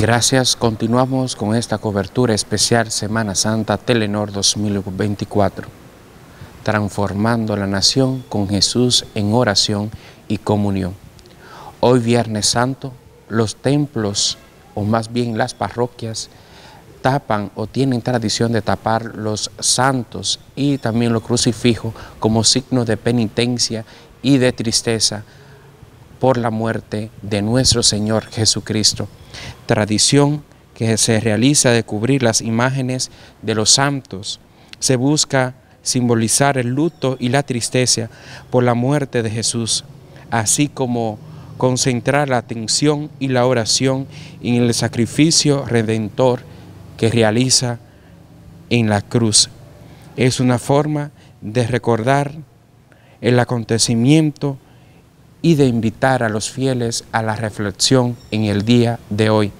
Gracias, continuamos con esta cobertura especial Semana Santa Telenor 2024, transformando la nación con Jesús en oración y comunión. Hoy Viernes Santo, los templos, o más bien las parroquias, tapan o tienen tradición de tapar los santos y también los crucifijos como signo de penitencia y de tristeza por la muerte de nuestro Señor Jesucristo. Tradición que se realiza de cubrir las imágenes de los santos. Se busca simbolizar el luto y la tristeza por la muerte de Jesús, así como concentrar la atención y la oración en el sacrificio redentor que realiza en la cruz. Es una forma de recordar el acontecimiento y de invitar a los fieles a la reflexión en el día de hoy.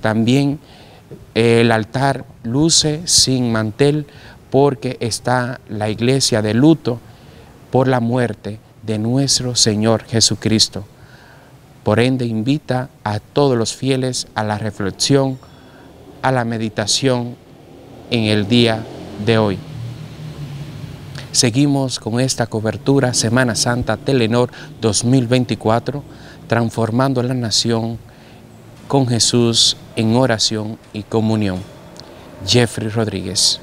También el altar luce sin mantel porque está la iglesia de luto por la muerte de nuestro Señor Jesucristo. Por ende invita a todos los fieles a la reflexión, a la meditación en el día de hoy. Seguimos con esta cobertura Semana Santa Telenor 2024, transformando la nación con Jesús en oración y comunión. Jeffrey Rodríguez.